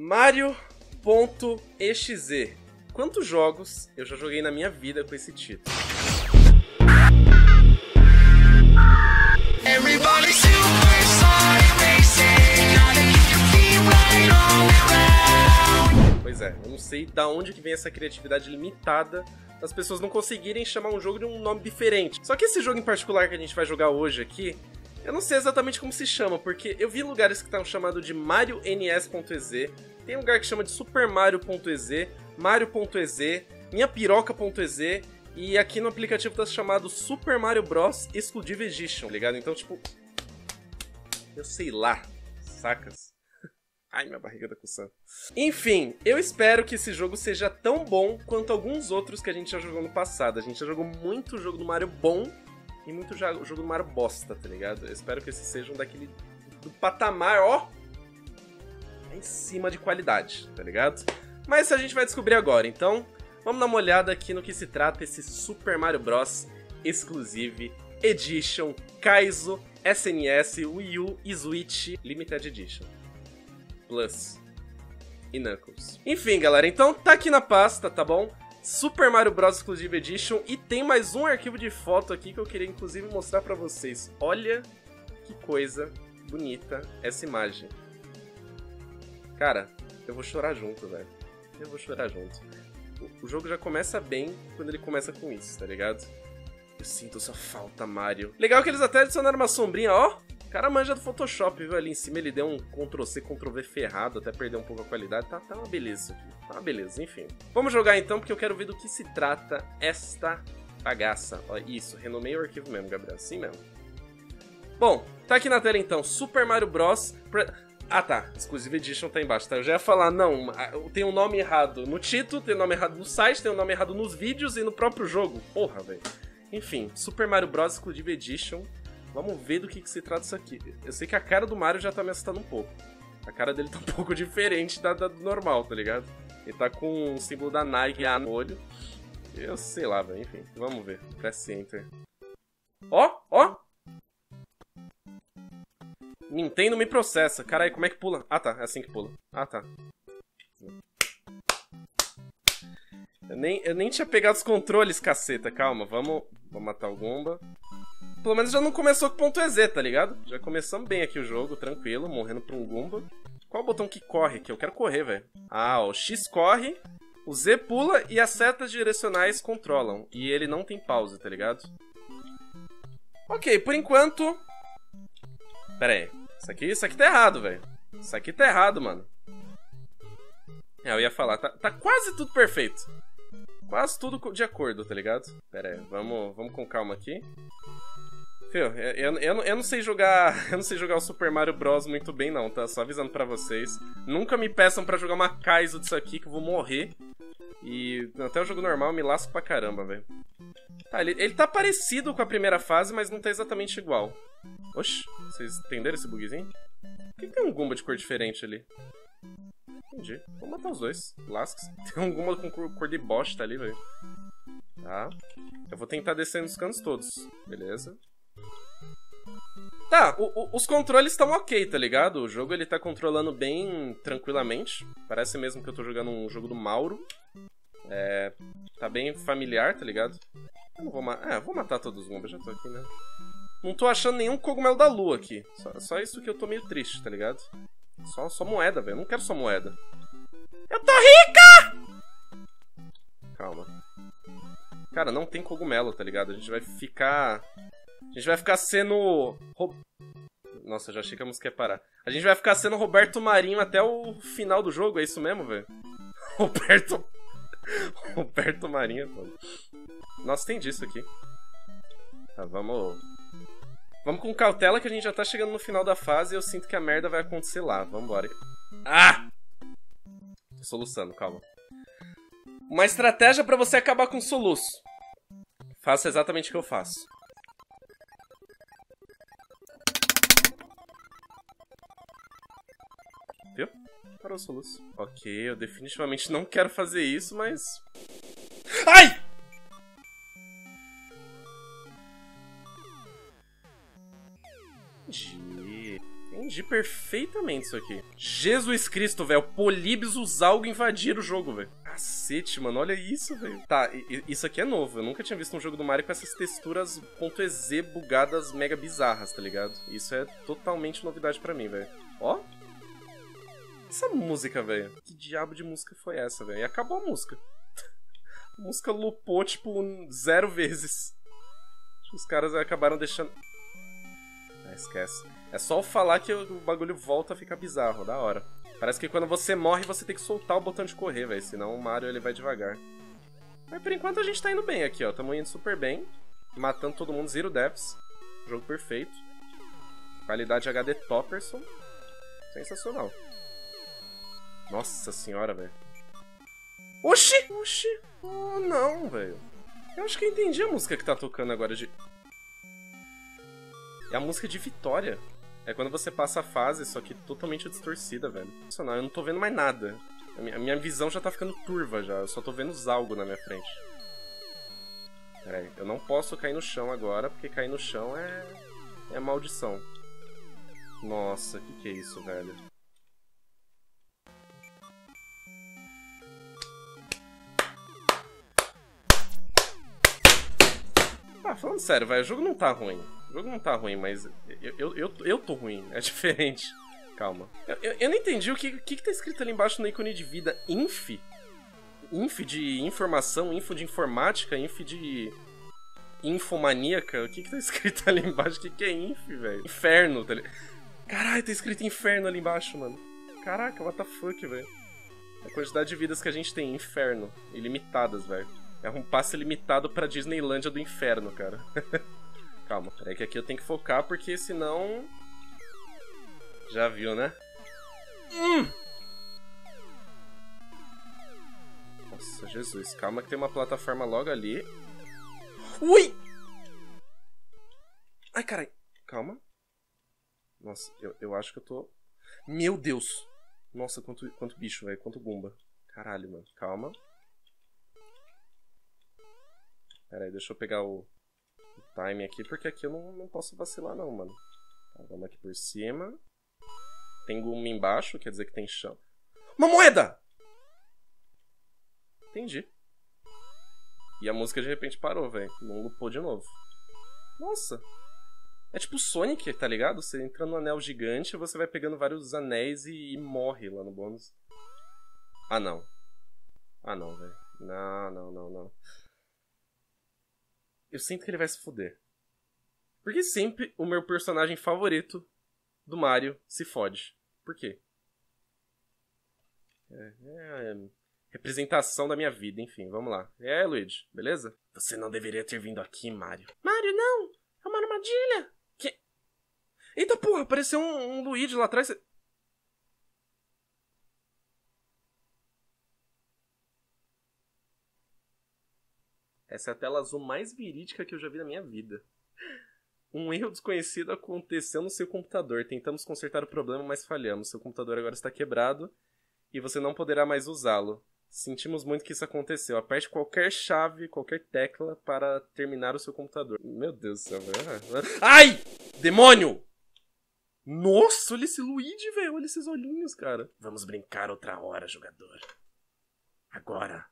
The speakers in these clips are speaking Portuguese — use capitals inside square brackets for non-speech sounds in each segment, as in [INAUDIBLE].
Mario.exe. Quantos jogos eu já joguei na minha vida com esse título? Pois é, eu não sei da onde que vem essa criatividade limitada das pessoas não conseguirem chamar um jogo de um nome diferente. Só que esse jogo em particular que a gente vai jogar hoje aqui, eu não sei exatamente como se chama, porque eu vi lugares que estão chamando de Mario tem lugar que chama de Super Mario.exe, Mario.exe, Minha Piroca.exe, e aqui no aplicativo tá chamado Super Mario Bros. Exclusive Edition, ligado? Então, tipo. Eu sei lá, sacas? [LAUGHS] Ai, minha barriga tá coçando. Enfim, eu espero que esse jogo seja tão bom quanto alguns outros que a gente já jogou no passado. A gente já jogou muito jogo do Mario bom e muito ja- jogo do Mario bosta, tá ligado? Eu espero que esse seja um daquele. do patamar, ó. Em cima de qualidade, tá ligado? Mas a gente vai descobrir agora, então. Vamos dar uma olhada aqui no que se trata esse Super Mario Bros. Exclusive Edition Kaizo SNS Wii U e Switch Limited Edition. Plus e Knuckles. Enfim, galera, então tá aqui na pasta, tá bom? Super Mario Bros. Exclusive Edition e tem mais um arquivo de foto aqui que eu queria inclusive mostrar pra vocês. Olha que coisa bonita essa imagem. Cara, eu vou chorar junto, velho. Eu vou chorar junto. O- jogo já começa bem quando ele começa com isso, tá ligado? Eu sinto sua falta, Mario. Legal que eles até adicionaram uma sombrinha, ó. O cara manja do Photoshop, viu? Ali em cima ele deu um Ctrl-C, Ctrl-V ferrado, até perder um pouco a qualidade. Tá, tá uma beleza aqui. Tá uma beleza, enfim. Vamos jogar então, porque eu quero ver do que se trata esta bagaça. Ó, isso, renomei o arquivo mesmo, Gabriel. Assim mesmo. Bom, tá aqui na tela então. Super Mario Bros. Ah tá, Exclusive Edition tá embaixo, tá? Eu já ia falar, não, tem um nome errado no título, tem um nome errado no site, tem um nome errado nos vídeos e no próprio jogo. Porra, velho. Enfim, Super Mario Bros. Exclusive Edition. Vamos ver do que, que se trata isso aqui. Eu sei que a cara do Mario já tá me assustando um pouco. A cara dele tá um [LAUGHS] pouco diferente da, da do normal, tá ligado? Ele tá com o símbolo da Nike lá no olho. Eu sei lá, velho. Enfim, vamos ver. Press Enter. Ó, ó! Nintendo me processa. Caralho, como é que pula? Ah, tá. É assim que pula. Ah, tá. Eu nem, eu nem tinha pegado os controles, caceta. Calma, vamos, vamos matar o Gumba. Pelo menos já não começou com ponto EZ, tá ligado? Já começamos bem aqui o jogo, tranquilo, morrendo pra um Gumba. Qual o botão que corre aqui? Eu quero correr, velho. Ah, o X corre, o Z pula e as setas direcionais controlam. E ele não tem pausa, tá ligado? Ok, por enquanto... Pera aí. Isso aqui, isso aqui tá errado, velho. Isso aqui tá errado, mano. É, eu ia falar. Tá, tá quase tudo perfeito. Quase tudo de acordo, tá ligado? Pera aí, vamos, vamos com calma aqui. Fio, eu, eu, eu, não- eu não sei jogar. [LAUGHS] Eu não sei jogar o Super Mario Bros. muito bem, não, tá? Só avisando pra vocês. Nunca me peçam pra jogar uma Kaizo disso aqui, que eu vou morrer. E até o jogo normal me lasco pra caramba, velho. Tá, ele, ele tá parecido com a primeira fase, mas não tá exatamente igual. Oxi, vocês entenderam esse bugzinho? Por que, que tem um Goomba de cor diferente ali? Entendi. Vou matar os dois. Lasca-se. [LAUGHS] Tem um Goomba com cor, cor de bosta ali, velho. Tá. Eu vou tentar descer nos cantos todos. Beleza. Tá, o- o- os controles estão ok, tá ligado? O jogo ele tá controlando bem tranquilamente. Parece mesmo que eu tô jogando um jogo do Mauro. É. Tá bem familiar, tá ligado? Eu não vou matar. É, vou matar todos os Goombas, já tô aqui, né? Não tô achando nenhum cogumelo da lua aqui. Só, só isso que eu tô meio triste, tá ligado? Só, só moeda, velho. Eu não quero só moeda. Eu tô rica! Calma. Cara, não tem cogumelo, tá ligado? A gente vai ficar. A gente vai ficar sendo. Nossa, já achei que a música ia parar. A gente vai ficar sendo Roberto Marinho até o final do jogo, é isso mesmo, velho? [LAUGHS] Roberto. [LAUGHS] Roberto Marinho, é foda. Nossa, tem disso aqui. Tá, vamos. Vamos com cautela que a gente já tá chegando no final da fase e eu sinto que a merda vai acontecer lá. Vambora. Ah! Tô soluçando, calma. Uma estratégia pra você acabar com o soluço. Faça exatamente o que eu faço. Parou o soluço. Ok, eu definitivamente não quero fazer isso, mas. Ai! Entendi. Entendi. perfeitamente isso aqui. Jesus Cristo, velho. Polibs os algo invadir o jogo, velho. Cacete, mano. Olha isso, velho. Tá, isso aqui é novo. Eu nunca tinha visto um jogo do Mario com essas texturas .ez bugadas mega bizarras, tá ligado? Isso é totalmente novidade pra mim, velho. Ó. Essa música, velho. Que diabo de música foi essa, velho? E acabou a música. a música lupou, tipo, zero vezes. Os caras acabaram deixando. Ah, esquece. É só falar que o bagulho volta a ficar bizarro, da hora. Parece que quando você morre, você tem que soltar o botão de correr, velho. Senão o Mario ele vai devagar. Mas por enquanto a gente tá indo bem aqui, ó. Tamo indo super bem. Matando todo mundo, zero deaths. Jogo perfeito. Qualidade HD Topperson. Sensacional. Nossa senhora, velho. Oxi! Oxi! Oh, não, velho. Eu acho que eu entendi a música que tá tocando agora de. É a música de Vitória. É quando você passa a fase, só que totalmente distorcida, velho. Eu não tô vendo mais nada. A minha, visão já tá ficando turva já. Eu só tô vendo os algo na minha frente. Pera aí, eu não posso cair no chão agora, porque cair no chão é. é maldição. Nossa, que que é isso, velho? Falando sério, velho, o jogo não tá ruim. O jogo não tá ruim, mas eu, eu, eu, eu tô ruim, é [LAUGHS] diferente. Calma. Eu, eu, eu não entendi o que, que, que tá escrito ali embaixo no ícone de vida. Inf? Inf de informação, info de informática, inf de. Infomaníaca? O que, que tá [LAUGHS] escrito ali embaixo? O que, que é inf, velho? Inferno, tá ligado? Caralho, tá escrito inferno ali embaixo, mano. Caraca, what the fuck, velho. A quantidade de vidas que a gente tem, inferno. Ilimitadas, velho. É um passe limitado pra Disneylândia do inferno, cara. [LAUGHS] Calma, peraí que aqui eu tenho que focar, porque senão. Já viu, né? Hum! Nossa, Jesus. Calma que tem uma plataforma logo ali. Ui! Ai, carai. Calma. Nossa, eu, eu acho que eu tô. Meu Deus! Nossa, quanto, quanto bicho, velho. Quanto gumba. Caralho, mano. Calma. Pera aí, deixa eu pegar o, o time aqui, porque aqui eu não, não posso vacilar não, mano. Tá, vamos aqui por cima. Tem guma embaixo, quer dizer que tem chão. Uma moeda! Entendi. E a música de repente parou, velho. Não lupou de novo. Nossa! É tipo Sonic, tá ligado? Você entra no anel gigante, você vai pegando vários anéis e, e morre lá no bônus. Ah, não. Ah, não, velho. Não, não, não, não. Eu sinto que ele vai se fuder. Porque sempre o meu personagem favorito do Mario se fode. Por quê? É, é representação da minha vida, enfim, vamos lá. É, Luigi, beleza? Você não deveria ter vindo aqui, Mario. Mario, não! É uma armadilha! Que? Eita porra, apareceu um, um Luigi lá atrás. Essa é a tela azul mais verídica que eu já vi na minha vida. Um erro desconhecido aconteceu no seu computador. Tentamos consertar o problema, mas falhamos. Seu computador agora está quebrado e você não poderá mais usá-lo. Sentimos muito que isso aconteceu. Aperte qualquer chave, qualquer tecla para terminar o seu computador. Meu Deus do céu. Ai! Demônio! Nossa, olha esse Luigi, velho. Olha esses olhinhos, cara. Vamos brincar outra hora, jogador. Agora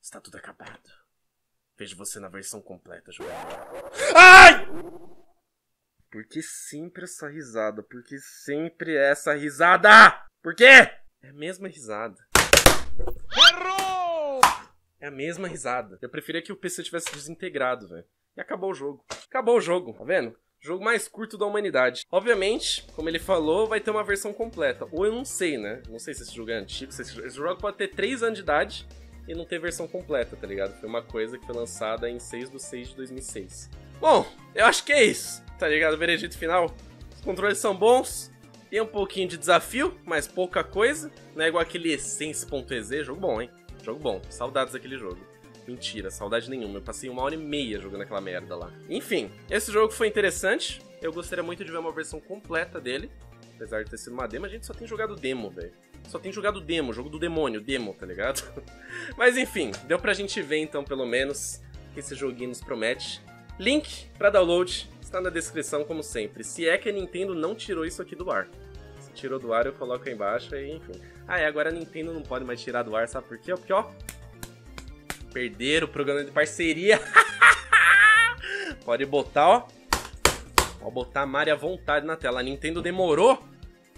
está tudo acabado. Vejo você na versão completa, jogador. Ai! Por que sempre essa risada? Por que sempre essa risada? Por quê? É a mesma risada. Errou! É a mesma risada. Eu preferia que o PC tivesse desintegrado, velho. E acabou o jogo. Acabou o jogo, tá vendo? Jogo mais curto da humanidade. Obviamente, como ele falou, vai ter uma versão completa. Ou eu não sei, né? Não sei se esse jogo é antigo. Se esse esse jogo pode ter 3 anos de idade e não ter versão completa, tá ligado? Foi uma coisa que foi lançada em 6 de 6 de 2006. Bom, eu acho que é isso, tá ligado? Veredito final. Os controles são bons, tem um pouquinho de desafio, mas pouca coisa. Não é igual aquele Essence.exe, jogo bom, hein? Jogo bom, saudades daquele jogo. Mentira, saudade nenhuma. Eu passei uma hora e meia jogando aquela merda lá. Enfim, esse jogo foi interessante. Eu gostaria muito de ver uma versão completa dele. Apesar de ter sido uma demo, a gente só tem jogado demo, velho. Só tem jogado demo, jogo do demônio, demo, tá ligado? [LAUGHS] Mas enfim, deu pra gente ver então, pelo menos, que esse joguinho nos promete. Link pra download está na descrição, como sempre. Se é que a Nintendo não tirou isso aqui do ar. tirou do ar, eu coloco aí embaixo e enfim. Ah, e agora a Nintendo não pode mais tirar do ar, sabe por quê? Porque, ó, perderam o programa de parceria. [LAUGHS] pode botar, ó. Pode botar a Mari à vontade na tela. A Nintendo demorou,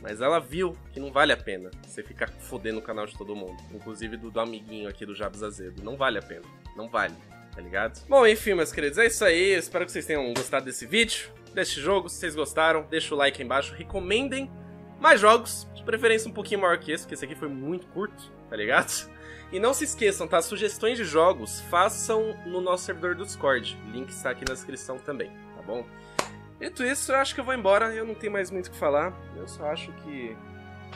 mas ela viu que não vale a pena você ficar fodendo o canal de todo mundo. Inclusive do, do amiguinho aqui do Jabs Azedo. Não vale a pena. Não vale, tá ligado? Bom, enfim, meus queridos, é isso aí. Espero que vocês tenham gostado desse vídeo, desse jogo. Se vocês gostaram, deixa o like aí embaixo. Recomendem mais jogos, de preferência um pouquinho maior que esse, porque esse aqui foi muito curto, tá ligado? E não se esqueçam, tá? Sugestões de jogos, façam no nosso servidor do Discord. O link está aqui na descrição também, tá bom? Dito isso, eu acho que eu vou embora, eu não tenho mais muito o que falar. Eu só acho que.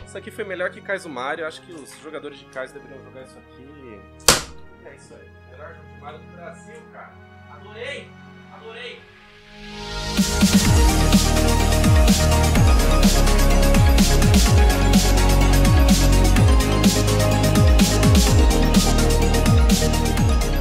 Isso aqui foi melhor que Kaizo Mario, eu acho que os jogadores de Kaizo deveriam jogar isso aqui. É isso aí. Melhor jogo de Mario do Brasil, cara. Adorei! Adorei! Thank